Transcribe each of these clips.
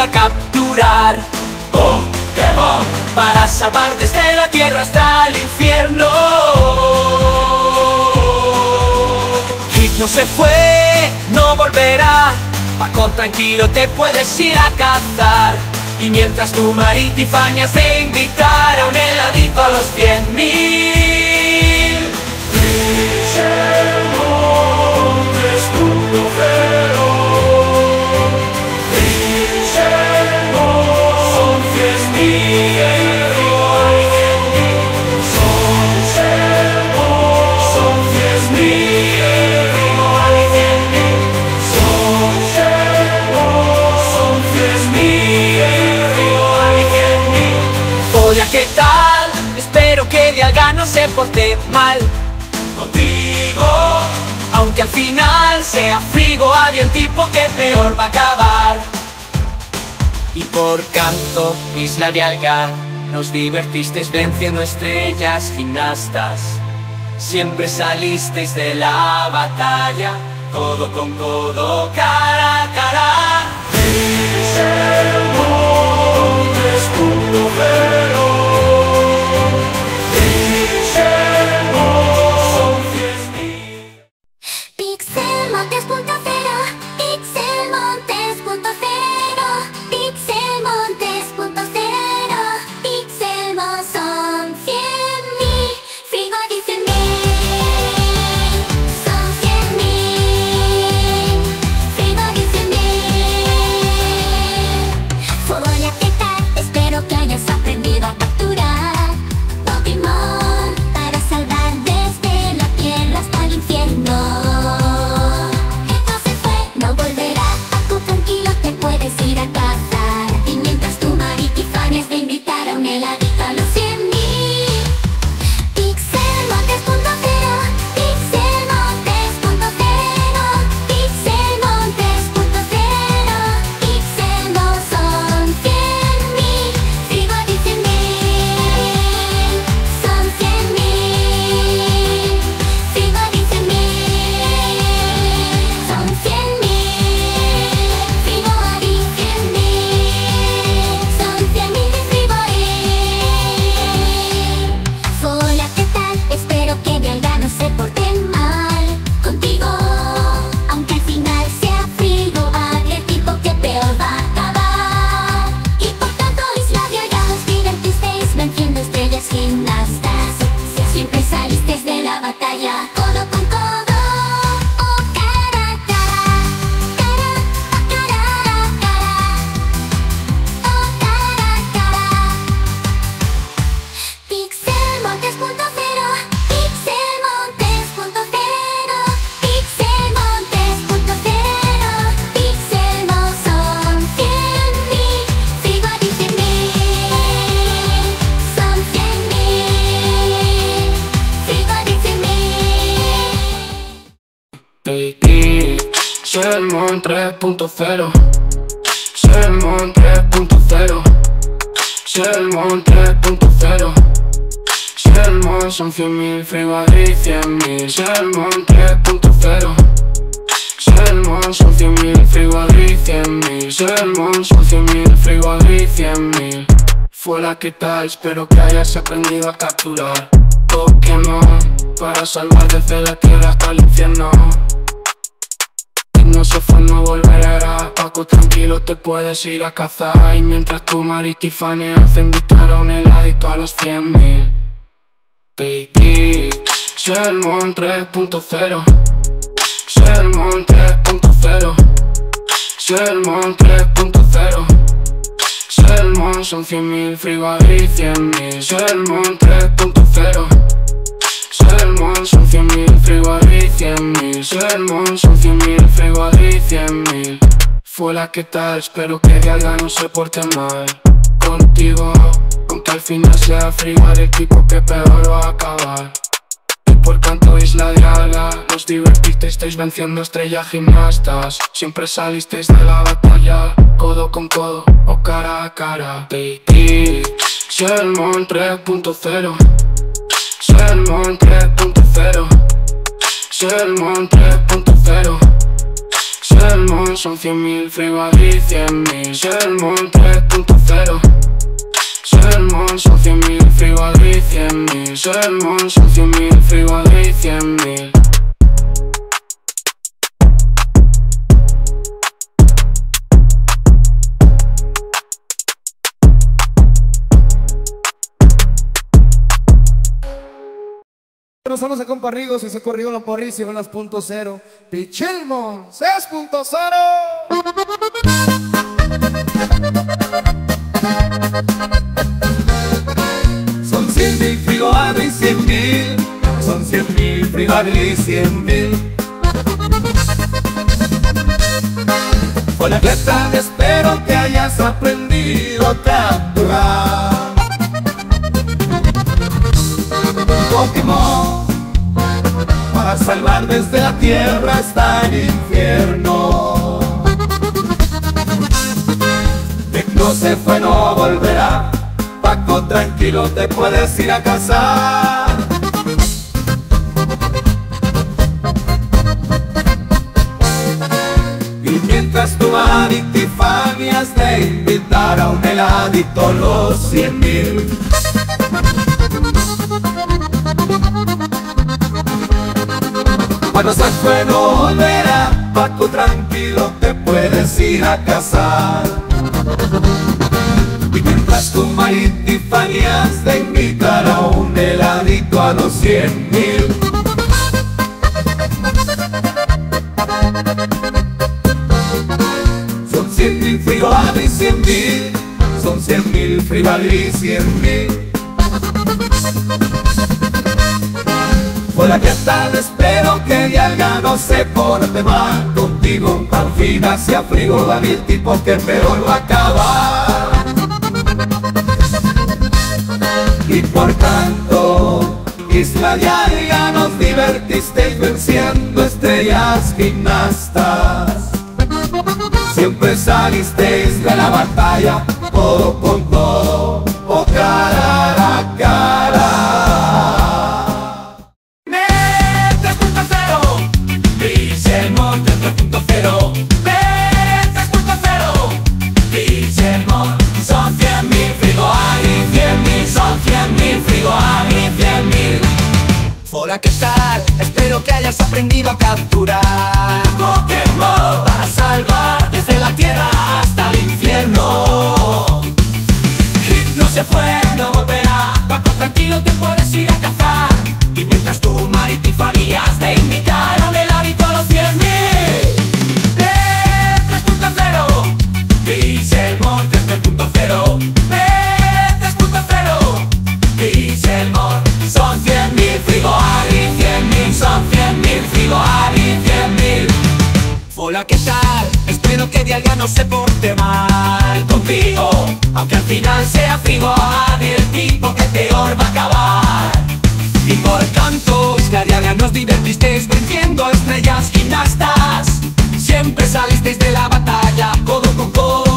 a capturar Pokémon Para salvar desde la tierra hasta el infierno. Hit no se fue, no volverá. Paco tranquilo te puedes ir a cazar. Y mientras tu maritifania se invitar a un heladito a los 100.000 se porte mal. Contigo Aunque al final sea frigo Había un tipo que peor va a acabar. Y por canto, Isla Dialga Nos divertisteis venciendo estrellas gimnastas. Siempre salisteis de la batalla Codo con codo, cara a cara. Son 3.0 Selmon 3.0 Selmon 3.0 Selmon son 100.000 Fribadi 100.000 Selmon 3.0 Selmon son 100.000 Fribadi 100.000 Selmon son 100.000 Fribadi 100.000 Fuera que tal, espero que hayas aprendido a capturar Pokémon Para salvar desde la tierra hasta el infierno. no se no volverá Paco, tranquilo, te puedes ir a cazar. Y mientras tu maritifania hace invitar a un heladito a los 100.000 Baby, Selmon 3.0 Selmon 3.0 Selmon 3.0 Selmon son 100.000, Frigadi 100.000 Selmon 3.0 Selmon son 100.000, Frigadi 100.000 Selmon son 100.000, Frigadi 100.000 Fue la que tal, espero que Dialga no se porte mal. Contigo, aunque al final sea Frigo el equipo que peor va a acabar. Y por tanto Isla Dialga, nos divertisteis, estáis venciendo estrellas gimnastas. Siempre salisteis de la batalla, codo con codo o cara a cara. Selmon 3.0 Selmon 3.0 Selmon 3.0 Selmon son cien mil, Frigolí cien mil. Sermón 3.0 Sermón son cien mil, Frigolí cien mil. Sermón son cien mil, Nos vamos a comparridos y se corrió la porrísima en las punto cero. Pichelmon 6.0. Son cien mil frigoados y cien mil. Son cien mil frigoados y cien mil. Hola, ¿qué tal? Espero que hayas aprendido a capturar. Desde la tierra hasta el infierno. No se fue, no volverá. Paco, tranquilo, te puedes ir a casar. Y mientras tu Tiffany has de invitar a un heladito los cien mil Cuando se fue no volverá. Paco tranquilo te puedes ir a casar Y mientras tu marido y has de invitar a un heladito a los cien mil. Son cien mil frigoles y cien mil. Son cien mil frigoles y cien mil Hola, ¿qué tal? Espero que ya no se porte mal contigo Al fin hacia frigo va el tipo que peor va a acabar. Y por tanto, Isla ya nos divertisteis venciendo estrellas gimnastas. Siempre salisteis de la batalla, todo con todo, o cara a Dialga no se porte mal contigo Aunque al final sea Ari el tipo que peor va a acabar. Y por tanto, Dialga nos divertisteis venciendo estrellas gimnastas. Siempre salisteis de la batalla codo con codo,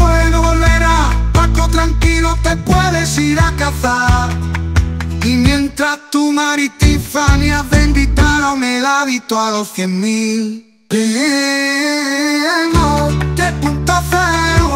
fue, no volverá Paco tranquilo te puedes ir a cazar. Y mientras tu mar y Tiffany benditaron el hábito a los cien mil. De punto cero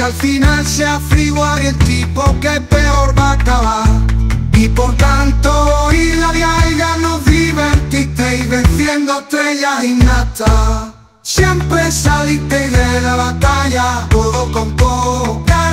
Aunque al final sea frío y el tipo que peor va a acabar. Y por tanto y la Dialga nos divertiste y venciendo estrellas innatas. Siempre saliste de la batalla, todo con poca